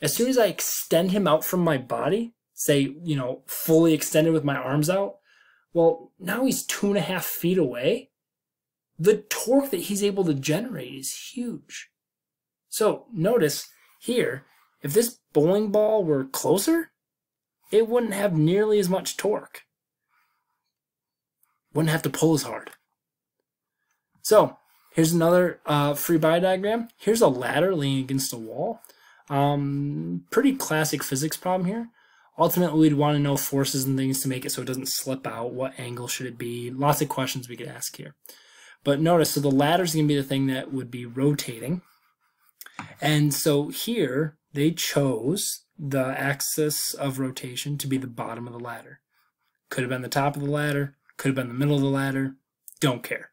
As soon as I extend him out from my body, say, you know, fully extended with my arms out, well, now he's two and a half feet away. The torque that he's able to generate is huge. So notice here, if this bowling ball were closer, it wouldn't have nearly as much torque. Wouldn't have to pull as hard. So here's another uh, free body diagram. Here's a ladder leaning against a wall. Um, pretty classic physics problem here. Ultimately, we'd want to know forces and things to make it so it doesn't slip out. What angle should it be? Lots of questions we could ask here. But notice, so the ladder's going to be the thing that would be rotating. And so here, they chose the axis of rotation to be the bottom of the ladder. Could have been the top of the ladder, could have been the middle of the ladder, don't care.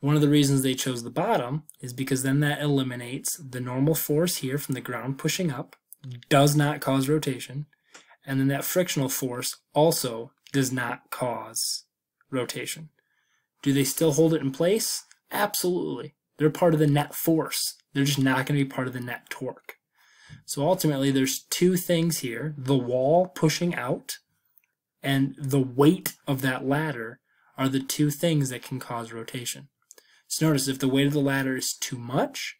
One of the reasons they chose the bottom is because then that eliminates the normal force here from the ground pushing up, does not cause rotation, and then that frictional force also does not cause rotation. Do they still hold it in place? Absolutely. They're part of the net force. They're just not going to be part of the net torque. So ultimately, there's two things here, the wall pushing out and the weight of that ladder are the two things that can cause rotation. So notice if the weight of the ladder is too much,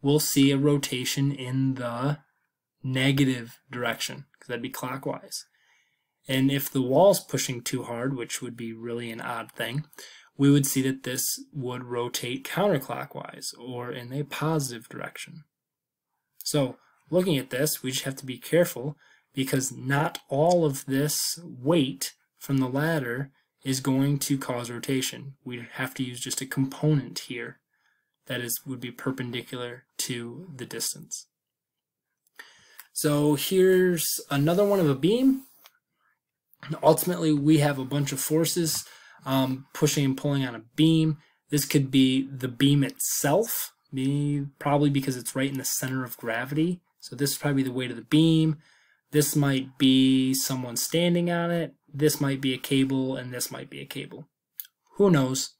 we'll see a rotation in the negative direction, because that'd be clockwise. And if the wall's pushing too hard, which would be really an odd thing, we would see that this would rotate counterclockwise or in a positive direction. So looking at this, we just have to be careful because not all of this weight from the ladder is going to cause rotation. We have to use just a component here that is would be perpendicular to the distance. So here's another one of a beam. Ultimately, we have a bunch of forces um, pushing and pulling on a beam. This could be the beam itself, probably because it's right in the center of gravity. So this is probably the weight of the beam. This might be someone standing on it. This might be a cable, and this might be a cable. Who knows?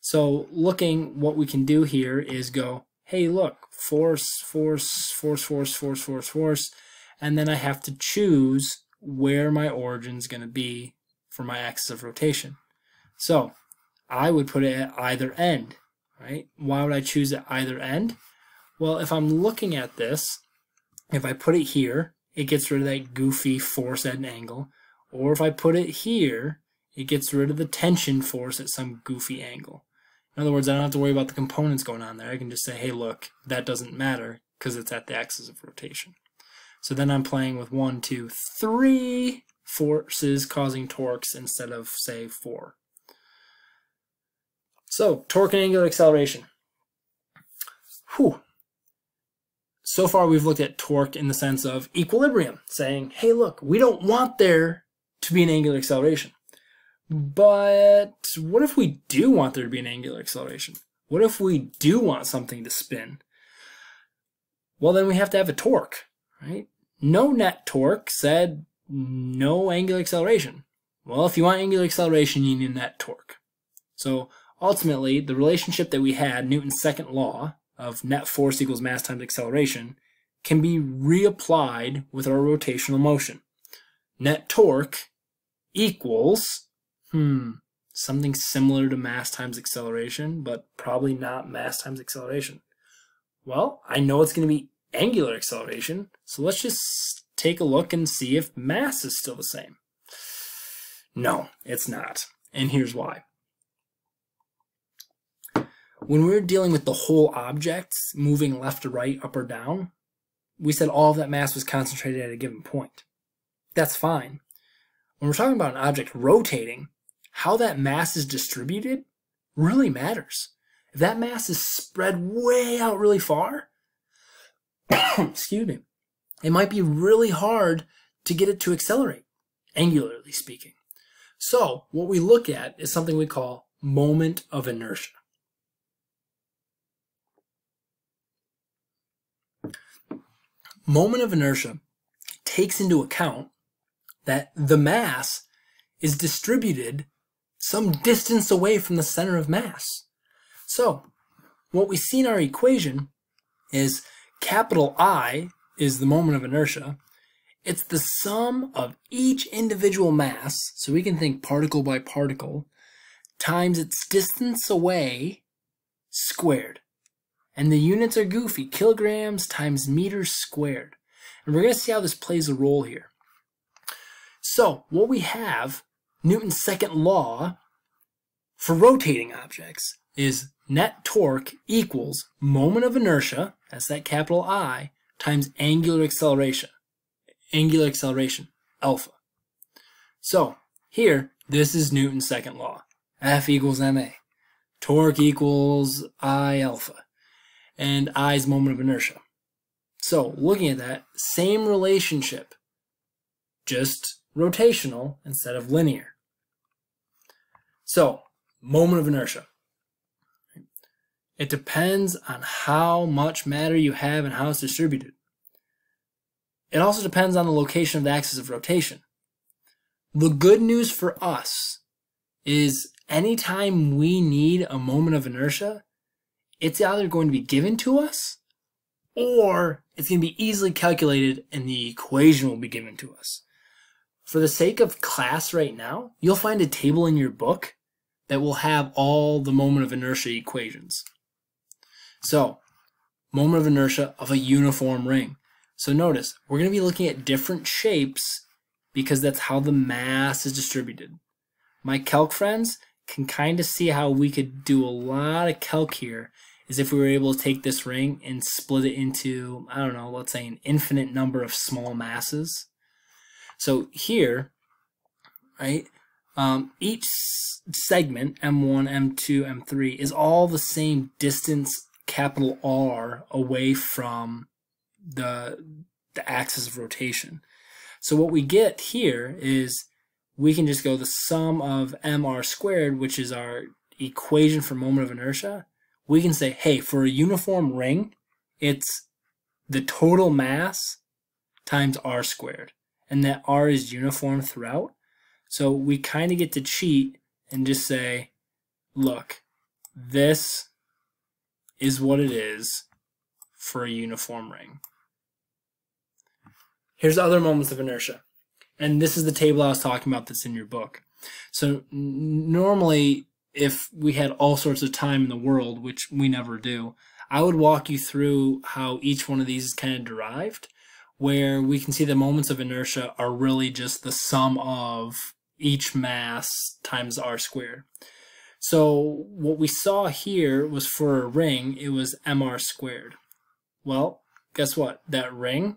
So looking, what we can do here is go, hey, look, force, force, force, force, force, force, force, and then I have to choose where my origin is going to be for my axis of rotation. So I would put it at either end, right? Why would I choose at either end? Well, if I'm looking at this, if I put it here it gets rid of that goofy force at an angle. Or if I put it here, it gets rid of the tension force at some goofy angle. In other words, I don't have to worry about the components going on there. I can just say, hey, look, that doesn't matter because it's at the axis of rotation. So then I'm playing with one, two, three forces causing torques instead of, say, four. So, torque and angular acceleration. Whew. So far, we've looked at torque in the sense of equilibrium, saying, hey, look, we don't want there to be an angular acceleration. But what if we do want there to be an angular acceleration? What if we do want something to spin? Well, then we have to have a torque, right? No net torque said no angular acceleration. Well, if you want angular acceleration, you need net torque. So ultimately, the relationship that we had, Newton's second law of net force equals mass times acceleration, can be reapplied with our rotational motion. Net torque equals hmm, something similar to mass times acceleration, but probably not mass times acceleration. Well, I know it's going to be angular acceleration, so let's just take a look and see if mass is still the same. No, it's not. And here's why. When we're dealing with the whole object, moving left to right, up or down, we said all of that mass was concentrated at a given point. That's fine. When we're talking about an object rotating, how that mass is distributed really matters. If that mass is spread way out really far, excuse me, it might be really hard to get it to accelerate, angularly speaking. So what we look at is something we call moment of inertia. Moment of inertia takes into account that the mass is distributed some distance away from the center of mass. So, what we see in our equation is capital I is the moment of inertia. It's the sum of each individual mass, so we can think particle by particle, times its distance away squared. And the units are goofy, kilograms times meters squared. And we're going to see how this plays a role here. So, what we have Newton's second law for rotating objects is net torque equals moment of inertia, that's that capital I, times angular acceleration, angular acceleration, alpha. So here, this is Newton's second law. F equals ma. Torque equals I alpha. And is moment of inertia. So looking at that, same relationship, just rotational instead of linear. So, moment of inertia. It depends on how much matter you have and how it's distributed. It also depends on the location of the axis of rotation. The good news for us is anytime we need a moment of inertia, it's either going to be given to us or it's going to be easily calculated and the equation will be given to us. For the sake of class right now, you'll find a table in your book that will have all the moment of inertia equations. So, moment of inertia of a uniform ring. So notice, we're going to be looking at different shapes because that's how the mass is distributed. My calc friends can kind of see how we could do a lot of calc here is if we were able to take this ring and split it into, I don't know, let's say an infinite number of small masses. So here, right, um, each segment, M1, M2, M3, is all the same distance, capital R, away from the, the axis of rotation. So what we get here is we can just go the sum of mr squared, which is our equation for moment of inertia. We can say, hey, for a uniform ring, it's the total mass times r squared. And that r is uniform throughout. So we kind of get to cheat and just say, look, this is what it is for a uniform ring. Here's other moments of inertia. And this is the table I was talking about that's in your book. So normally, if we had all sorts of time in the world, which we never do, I would walk you through how each one of these is kind of derived. where we can see the moments of inertia are really just the sum of each mass times r squared. So what we saw here was for a ring, it was mr squared. Well, guess what? That ring,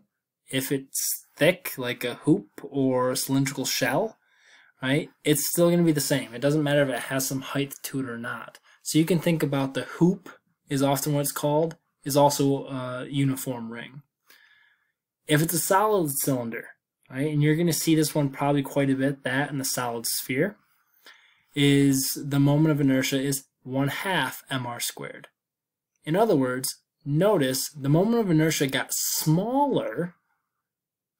if it's thick like a hoop or a cylindrical shell, right, it's still going to be the same. It doesn't matter if it has some height to it or not. So you can think about the hoop is often what it's called, is also a uniform ring. If it's a solid cylinder, right, and you're going to see this one probably quite a bit, that and the solid sphere, is the moment of inertia is 1 half mr squared. In other words, notice the moment of inertia got smaller,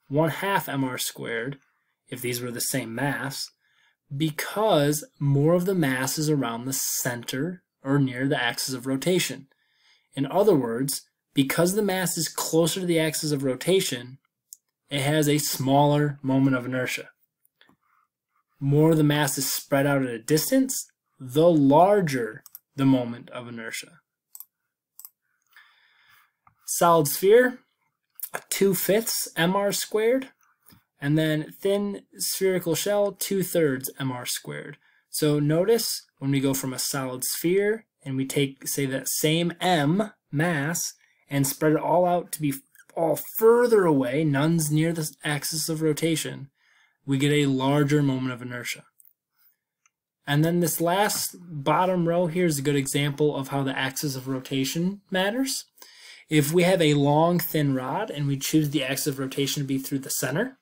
1 half mr squared, if these were the same mass, because more of the mass is around the center or near the axis of rotation. In other words, because the mass is closer to the axis of rotation, it has a smaller moment of inertia. More of the mass is spread out at a distance, the larger the moment of inertia. Solid sphere, 2 fifths mr squared, and then thin spherical shell, 2 thirds mr squared. So notice when we go from a solid sphere and we take, say, that same m mass and spread it all out to be all further away, none's near the axis of rotation, we get a larger moment of inertia. And then this last bottom row here is a good example of how the axis of rotation matters. If we have a long, thin rod and we choose the axis of rotation to be through the center,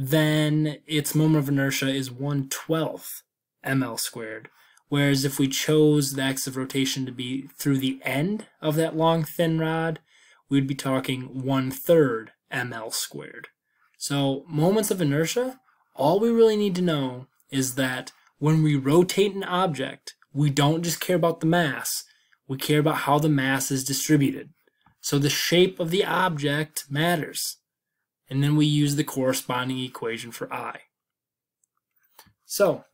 then its moment of inertia is 1 12th ml squared. Whereas if we chose the axis of rotation to be through the end of that long thin rod, we'd be talking one third ml squared. So moments of inertia, all we really need to know is that when we rotate an object, we don't just care about the mass, we care about how the mass is distributed. So the shape of the object matters. And then we use the corresponding equation for I. So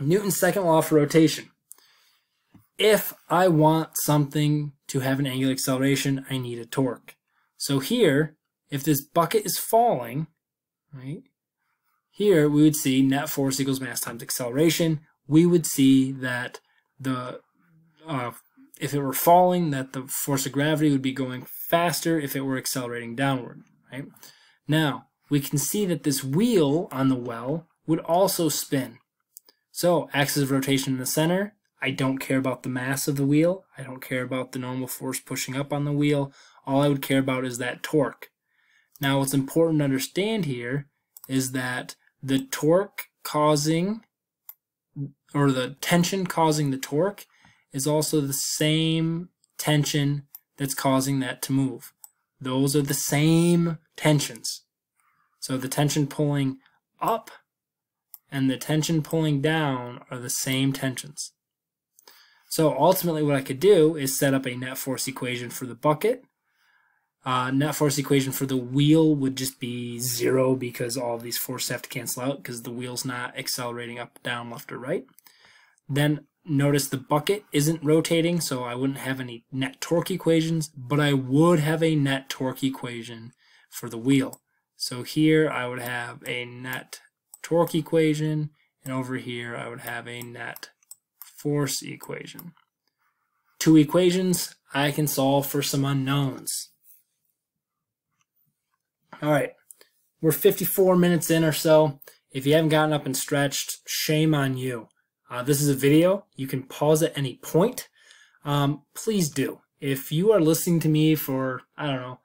Newton's second law for rotation. If I want something to have an angular acceleration, I need a torque. So here, if this bucket is falling, right, here we would see net force equals mass times acceleration. We would see that the uh, if it were falling, that the force of gravity would be going faster if it were accelerating downward, right? Now, we can see that this wheel on the well would also spin. So axis of rotation in the center, I don't care about the mass of the wheel. I don't care about the normal force pushing up on the wheel. All I would care about is that torque. Now what's important to understand here is that the torque causing, or the tension causing the torque is also the same tension that's causing that to move. Those are the same tensions. So the tension pulling up and the tension pulling down are the same tensions. So ultimately what I could do is set up a net force equation for the bucket. Uh, net force equation for the wheel would just be zero because all these forces have to cancel out because the wheel's not accelerating up, down, left, or right. Then notice the bucket isn't rotating, so I wouldn't have any net torque equations, but I would have a net torque equation for the wheel. So here I would have a net torque equation, and over here I would have a net force equation. Two equations, I can solve for some unknowns. All right, we're 54 minutes in or so. If you haven't gotten up and stretched, shame on you. Uh, this is a video. You can pause at any point. Um, please do. If you are listening to me for, I don't know,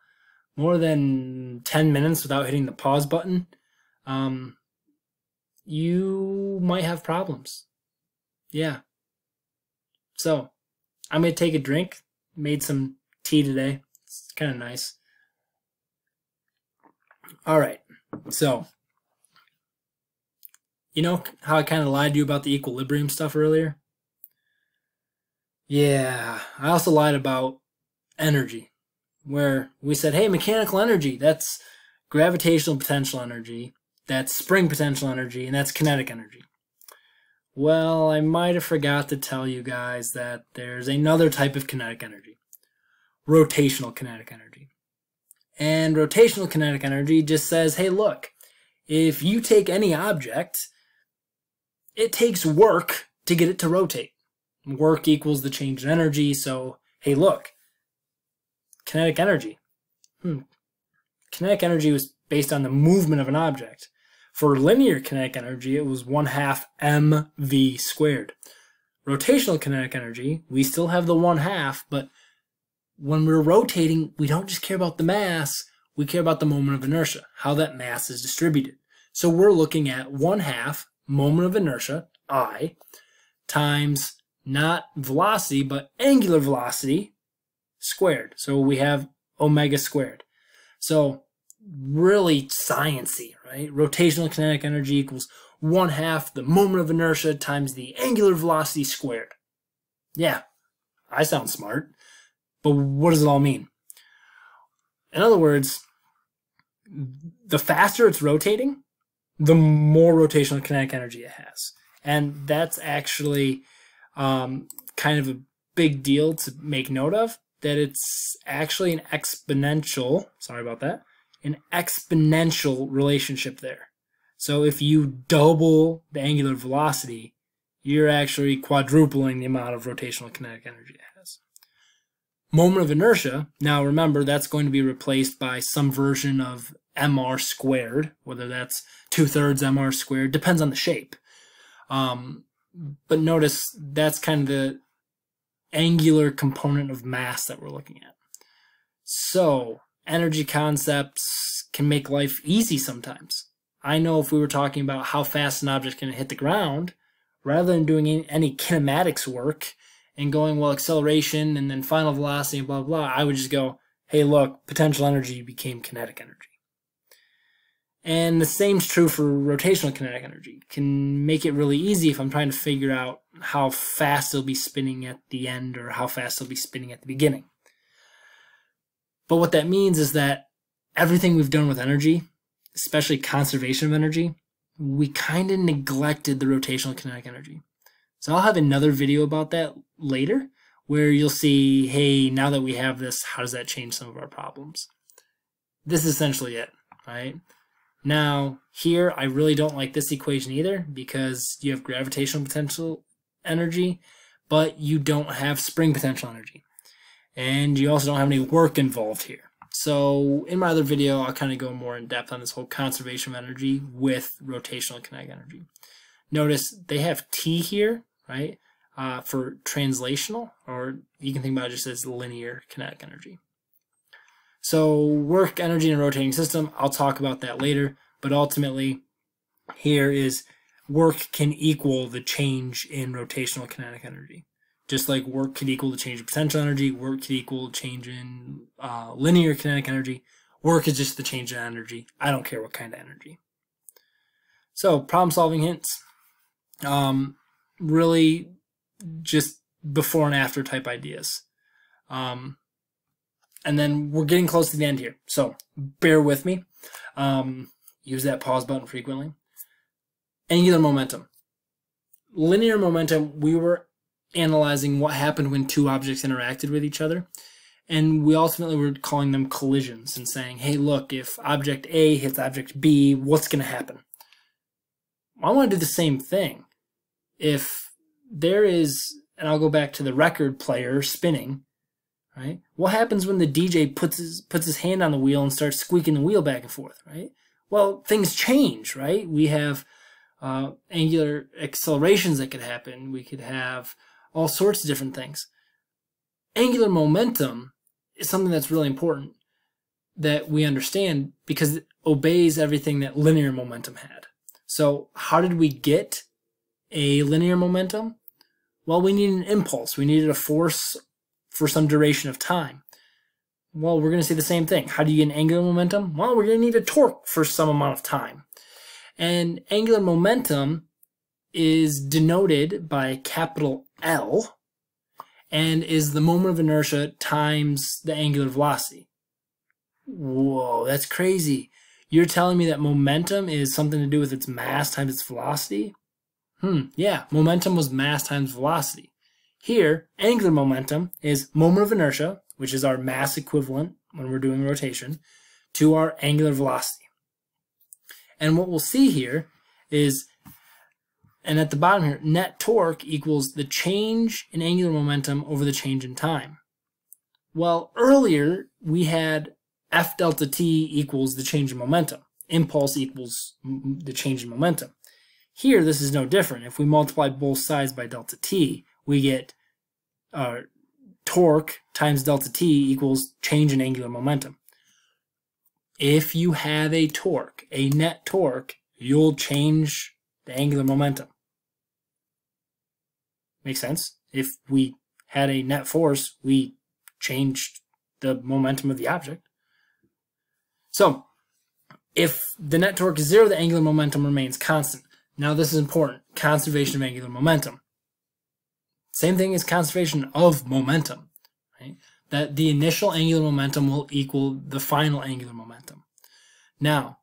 more than 10 minutes without hitting the pause button, um, you might have problems. Yeah. So, I'm going to take a drink. Made some tea today. It's kind of nice. All right. So, you know how I kind of lied to you about the equilibrium stuff earlier? Yeah, I also lied about energy, where we said, hey, mechanical energy, that's gravitational potential energy that's spring potential energy, and that's kinetic energy. Well, I might have forgot to tell you guys that there's another type of kinetic energy, rotational kinetic energy. And rotational kinetic energy just says, hey, look, if you take any object, it takes work to get it to rotate. Work equals the change in energy, so hey, look, kinetic energy. Hmm. Kinetic energy was based on the movement of an object. For linear kinetic energy, it was 1 half mv squared. Rotational kinetic energy, we still have the 1 half, but when we're rotating, we don't just care about the mass, we care about the moment of inertia, how that mass is distributed. So we're looking at 1 half moment of inertia, I, times not velocity, but angular velocity squared. So we have omega squared. So really sciency, right? Rotational kinetic energy equals one half the moment of inertia times the angular velocity squared. Yeah, I sound smart. But what does it all mean? In other words, the faster it's rotating, the more rotational kinetic energy it has. And that's actually um, kind of a big deal to make note of, that it's actually an exponential, sorry about that, an exponential relationship there. So if you double the angular velocity, you're actually quadrupling the amount of rotational kinetic energy it has. Moment of inertia, now remember that's going to be replaced by some version of mr squared, whether that's two-thirds mr squared, depends on the shape. Um, but notice that's kind of the angular component of mass that we're looking at. So energy concepts can make life easy sometimes. I know if we were talking about how fast an object can hit the ground, rather than doing any kinematics work and going, well, acceleration and then final velocity and blah, blah, I would just go, hey, look, potential energy became kinetic energy. And the same's true for rotational kinetic energy. Can make it really easy if I'm trying to figure out how fast it'll be spinning at the end or how fast it'll be spinning at the beginning. But what that means is that everything we've done with energy, especially conservation of energy, we kind of neglected the rotational kinetic energy. So I'll have another video about that later where you'll see, hey, now that we have this, how does that change some of our problems? This is essentially it, right? Now, here, I really don't like this equation either because you have gravitational potential energy, but you don't have spring potential energy. And you also don't have any work involved here. So in my other video, I'll kind of go more in depth on this whole conservation of energy with rotational kinetic energy. Notice they have T here, right, uh, for translational, or you can think about it just as linear kinetic energy. So work, energy, and rotating system, I'll talk about that later, but ultimately here is work can equal the change in rotational kinetic energy. Just like work could equal the change in potential energy, work could equal change in uh, linear kinetic energy. Work is just the change in energy. I don't care what kind of energy. So problem solving hints. Um, really just before and after type ideas. Um, and then we're getting close to the end here. So bear with me. Um, use that pause button frequently. Angular momentum. Linear momentum, we were analyzing what happened when two objects interacted with each other. And we ultimately were calling them collisions and saying, hey, look, if object A hits object B, what's going to happen? I want to do the same thing. If there is, and I'll go back to the record player spinning, right? What happens when the DJ puts his puts his hand on the wheel and starts squeaking the wheel back and forth, right? Well, things change, right? We have uh, angular accelerations that could happen. We could have all sorts of different things. Angular momentum is something that's really important that we understand because it obeys everything that linear momentum had. So how did we get a linear momentum? Well, we need an impulse. We needed a force for some duration of time. Well, we're going to see the same thing. How do you get an angular momentum? Well, we're going to need a torque for some amount of time. And angular momentum is denoted by capital L and is the moment of inertia times the angular velocity. Whoa, that's crazy. You're telling me that momentum is something to do with its mass times its velocity? Hmm, yeah, momentum was mass times velocity. Here, angular momentum is moment of inertia, which is our mass equivalent when we're doing rotation, to our angular velocity. And what we'll see here is, and at the bottom here, net torque equals the change in angular momentum over the change in time. Well, earlier we had F delta T equals the change in momentum. Impulse equals the change in momentum. Here, this is no different. If we multiply both sides by delta T, we get uh, torque times delta T equals change in angular momentum. If you have a torque, a net torque, you'll change the angular momentum. Makes sense? If we had a net force, we changed the momentum of the object. So, if the net torque is zero, the angular momentum remains constant. Now this is important, conservation of angular momentum. Same thing as conservation of momentum, right? That the initial angular momentum will equal the final angular momentum. Now,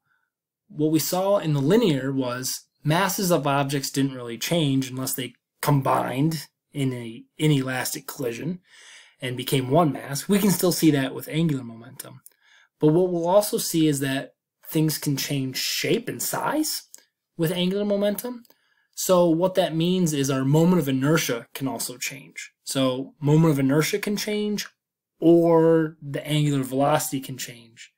what we saw in the linear was masses of objects didn't really change unless they combined in a inelastic collision and became one mass. We can still see that with angular momentum. But what we'll also see is that things can change shape and size with angular momentum. So what that means is our moment of inertia can also change. So moment of inertia can change or the angular velocity can change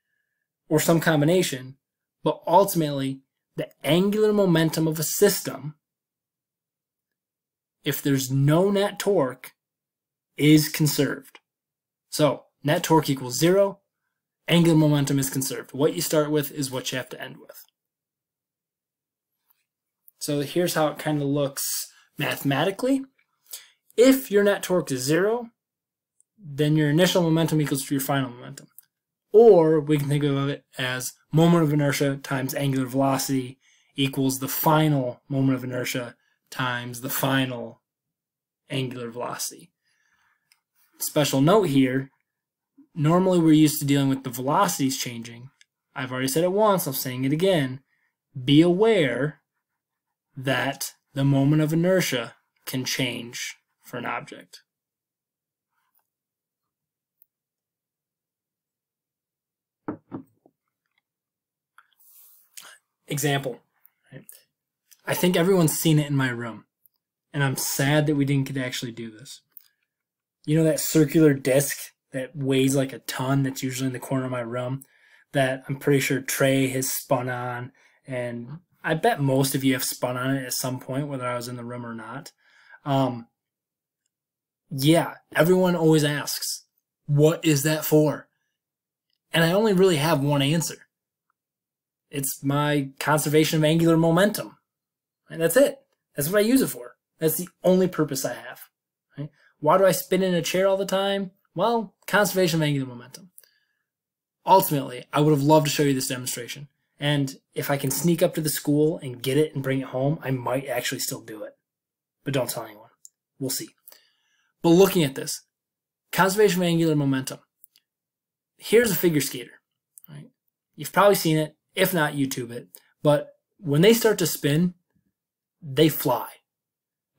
or some combination. But ultimately, the angular momentum of a system, if there's no net torque, is conserved. So net torque equals zero, angular momentum is conserved. What you start with is what you have to end with. So here's how it kind of looks mathematically. If your net torque is zero, then your initial momentum equals to your final momentum. Or we can think of it as moment of inertia times angular velocity equals the final moment of inertia times the final angular velocity. Special note here, normally we're used to dealing with the velocities changing. I've already said it once, I'm saying it again. Be aware that the moment of inertia can change for an object. Example. I think everyone's seen it in my room, and I'm sad that we didn't get to actually do this. You know that circular disc that weighs like a ton that's usually in the corner of my room that I'm pretty sure Trey has spun on and I bet most of you have spun on it at some point, whether I was in the room or not. Um, yeah, everyone always asks, what is that for? And I only really have one answer. It's my conservation of angular momentum. And that's it. That's what I use it for. That's the only purpose I have. Right? Why do I spin in a chair all the time? Well, conservation of angular momentum. Ultimately, I would have loved to show you this demonstration. And if I can sneak up to the school and get it and bring it home, I might actually still do it. But don't tell anyone. We'll see. But looking at this, conservation of angular momentum. Here's a figure skater. Right? You've probably seen it. If not, YouTube it. But when they start to spin, they fly.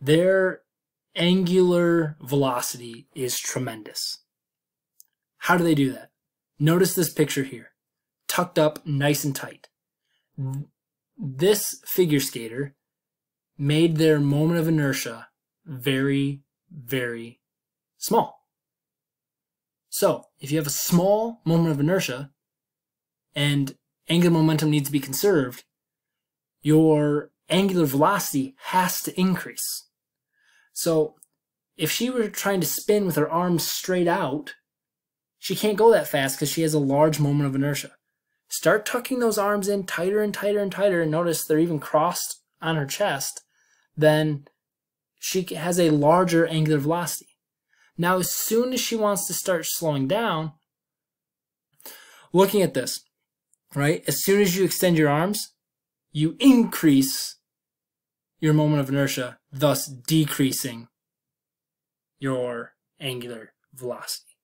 Their angular velocity is tremendous. How do they do that? Notice this picture here. Tucked up nice and tight. This figure skater made their moment of inertia very, very small. So, if you have a small moment of inertia and angular momentum needs to be conserved, your angular velocity has to increase. So, if she were trying to spin with her arms straight out, she can't go that fast because she has a large moment of inertia. Start tucking those arms in tighter and tighter and tighter, and notice they're even crossed on her chest. Then she has a larger angular velocity. Now, as soon as she wants to start slowing down, looking at this, right? As soon as you extend your arms, you increase your moment of inertia, thus decreasing your angular velocity.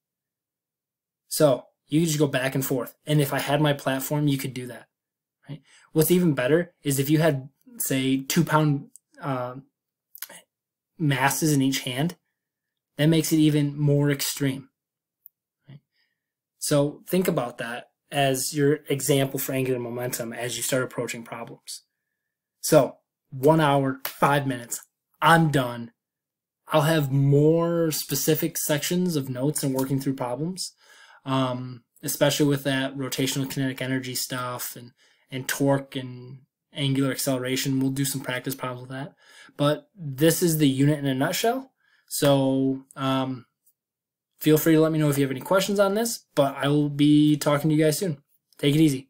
So you just go back and forth. And if I had my platform, you could do that. Right? What's even better is if you had, say, two pound uh, masses in each hand, that makes it even more extreme. Right? So think about that as your example for angular momentum as you start approaching problems. So, one hour, five minutes, I'm done. I'll have more specific sections of notes and working through problems, um, especially with that rotational kinetic energy stuff and, and torque and angular acceleration. We'll do some practice problems with that. But this is the unit in a nutshell. So um, feel free to let me know if you have any questions on this, but I will be talking to you guys soon. Take it easy.